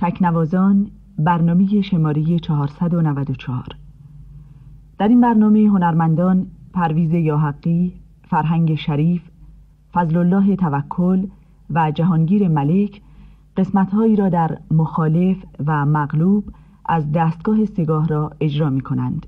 تکنوازان برنامه شماره 494 در این برنامه هنرمندان پرویز یاحقی، فرهنگ شریف، فضل الله توکل و جهانگیر ملک قسمتهایی را در مخالف و مغلوب از دستگاه سگاه را اجرا می کنند.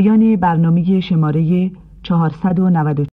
پایان برنامه شماره 494